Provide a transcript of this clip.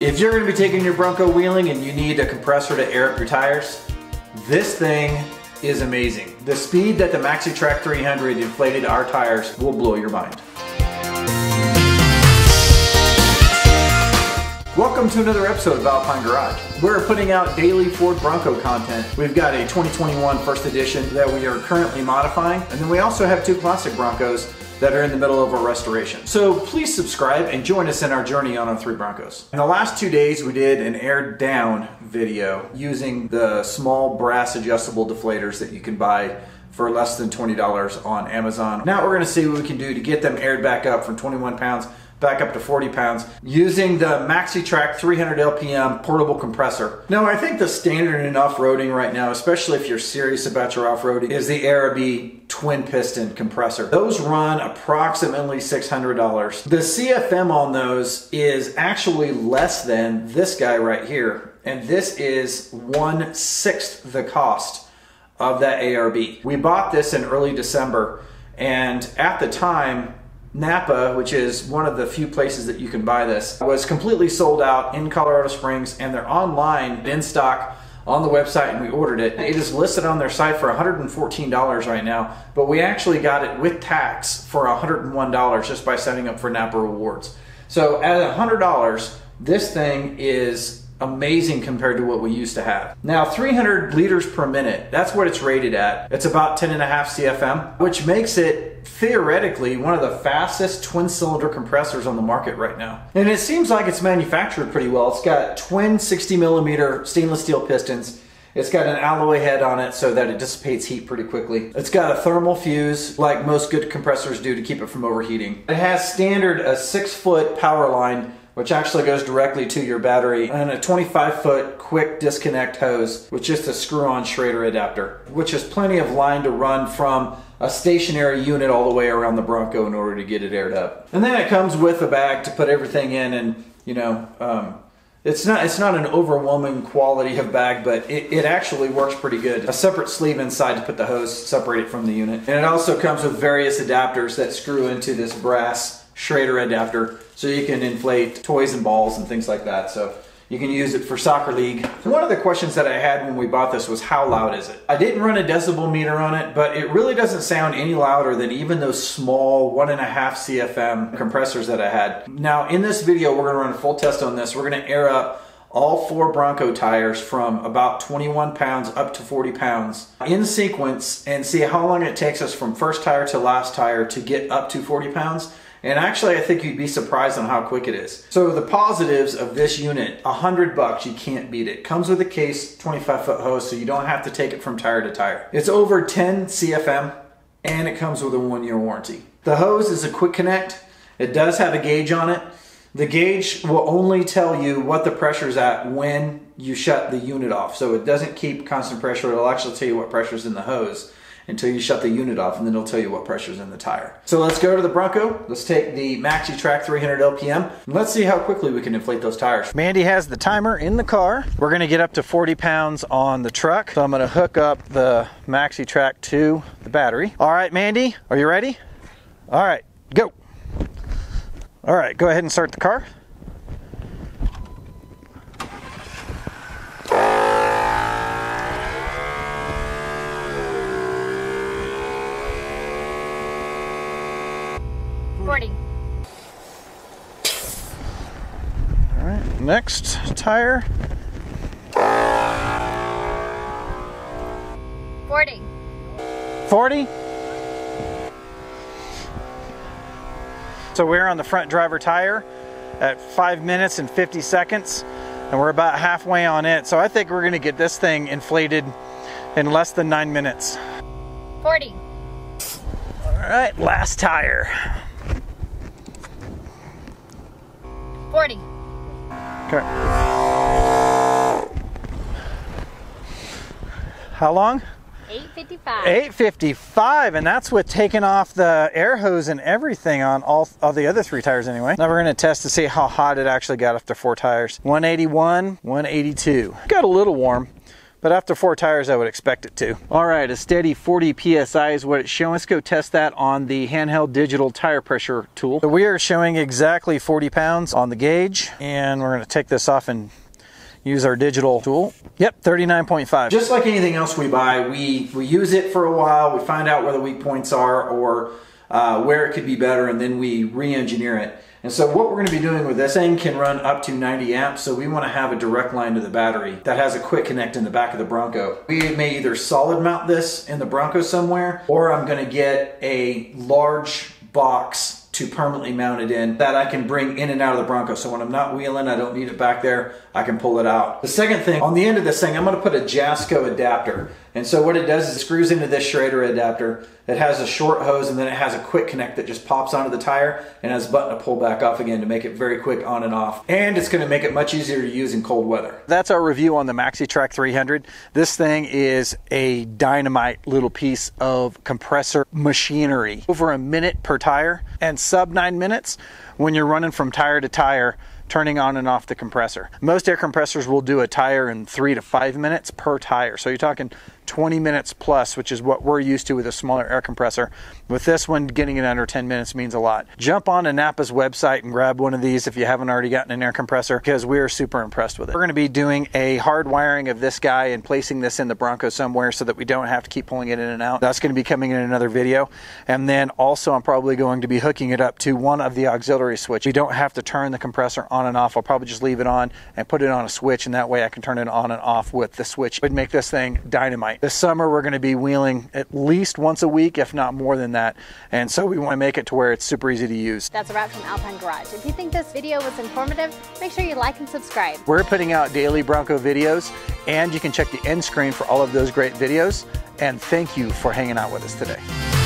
If you're going to be taking your Bronco wheeling and you need a compressor to air up your tires, this thing is amazing. The speed that the MaxiTrax 300 inflated our tires will blow your mind. Welcome to another episode of Alpine Garage. We're putting out daily Ford Bronco content. We've got a 2021 first edition that we are currently modifying, and then we also have two classic Broncos that are in the middle of a restoration. So please subscribe and join us in our journey on our three Broncos. In the last two days, we did an air down video using the small brass adjustable deflators that you can buy for less than $20 on Amazon. Now we're gonna see what we can do to get them aired back up from 21 pounds back up to 40 pounds using the MaxiTrax 300 LPM portable compressor. Now I think the standard in off-roading right now, especially if you're serious about your off-roading, is the ARB twin piston compressor. Those run approximately $600. The CFM on those is actually less than this guy right here. And this is one sixth the cost of that ARB. We bought this in early December and at the time Napa, which is one of the few places that you can buy this, was completely sold out in Colorado Springs and they're online in stock on the website and we ordered it. It is listed on their site for $114 right now, but we actually got it with tax for $101 just by signing up for Napa Rewards. So at $100, this thing is amazing compared to what we used to have. Now 300 liters per minute, that's what it's rated at. It's about 10 and a half CFM, which makes it theoretically one of the fastest twin cylinder compressors on the market right now. And it seems like it's manufactured pretty well. It's got twin 60 millimeter stainless steel pistons. It's got an alloy head on it so that it dissipates heat pretty quickly. It's got a thermal fuse like most good compressors do to keep it from overheating. It has standard a six foot power line which actually goes directly to your battery, and a 25 foot quick disconnect hose with just a screw on Schrader adapter, which is plenty of line to run from a stationary unit all the way around the Bronco in order to get it aired up. And then it comes with a bag to put everything in and, you know, um, it's not it's not an overwhelming quality of bag, but it, it actually works pretty good. A separate sleeve inside to put the hose, separate it from the unit. And it also comes with various adapters that screw into this brass Schrader adapter so you can inflate toys and balls and things like that. So you can use it for soccer league. One of the questions that I had when we bought this was how loud is it? I didn't run a decibel meter on it, but it really doesn't sound any louder than even those small one and a half CFM compressors that I had. Now in this video, we're gonna run a full test on this. We're gonna air up all four Bronco tires from about 21 pounds up to 40 pounds in sequence and see how long it takes us from first tire to last tire to get up to 40 pounds. And actually, I think you'd be surprised on how quick it is. So the positives of this unit, 100 bucks, you can't beat it. Comes with a case, 25 foot hose, so you don't have to take it from tire to tire. It's over 10 CFM, and it comes with a one year warranty. The hose is a quick connect. It does have a gauge on it. The gauge will only tell you what the pressure is at when you shut the unit off. So it doesn't keep constant pressure. It'll actually tell you what pressure is in the hose until you shut the unit off and then it'll tell you what pressure is in the tire. So let's go to the Bronco. Let's take the MaxiTrax 300 LPM. And let's see how quickly we can inflate those tires. Mandy has the timer in the car. We're gonna get up to 40 pounds on the truck. So I'm gonna hook up the MaxiTrax to the battery. All right, Mandy, are you ready? All right, go. All right, go ahead and start the car. Alright, next tire. 40. 40? So we're on the front driver tire at 5 minutes and 50 seconds and we're about halfway on it. So I think we're going to get this thing inflated in less than 9 minutes. 40. All right, last tire. 40. Okay. How long? 855. 855, and that's with taking off the air hose and everything on all, all the other three tires anyway. Now we're gonna test to see how hot it actually got after four tires. 181, 182. Got a little warm, but after four tires, I would expect it to. All right, a steady 40 PSI is what it's showing. Let's go test that on the handheld digital tire pressure tool. So we are showing exactly 40 pounds on the gauge, and we're gonna take this off and use our digital tool. Yep, 39.5. Just like anything else we buy, we, we use it for a while, we find out where the weak points are or uh, where it could be better, and then we re-engineer it. And so what we're going to be doing with this thing can run up to 90 amps, so we want to have a direct line to the battery that has a quick connect in the back of the Bronco. We may either solid mount this in the Bronco somewhere, or I'm going to get a large box to permanently mount it in that I can bring in and out of the Bronco. So when I'm not wheeling, I don't need it back there, I can pull it out. The second thing, on the end of this thing, I'm gonna put a Jasco adapter. And so what it does is it screws into this Schrader adapter. It has a short hose and then it has a quick connect that just pops onto the tire and has a button to pull back off again to make it very quick on and off. And it's gonna make it much easier to use in cold weather. That's our review on the MaxiTrac 300. This thing is a dynamite little piece of compressor machinery. Over a minute per tire and sub nine minutes when you're running from tire to tire turning on and off the compressor. Most air compressors will do a tire in three to five minutes per tire. So you're talking 20 minutes plus, which is what we're used to with a smaller air compressor. With this one, getting it under 10 minutes means a lot. Jump on to Napa's website and grab one of these if you haven't already gotten an air compressor because we are super impressed with it. We're going to be doing a hard wiring of this guy and placing this in the Bronco somewhere so that we don't have to keep pulling it in and out. That's going to be coming in another video. And then also I'm probably going to be hooking it up to one of the auxiliary switch. You don't have to turn the compressor on and off. I'll probably just leave it on and put it on a switch and that way I can turn it on and off with the switch. It would make this thing dynamite. This summer, we're going to be wheeling at least once a week, if not more than that. And so we want to make it to where it's super easy to use. That's a wrap from Alpine Garage. If you think this video was informative, make sure you like and subscribe. We're putting out daily Bronco videos, and you can check the end screen for all of those great videos. And thank you for hanging out with us today.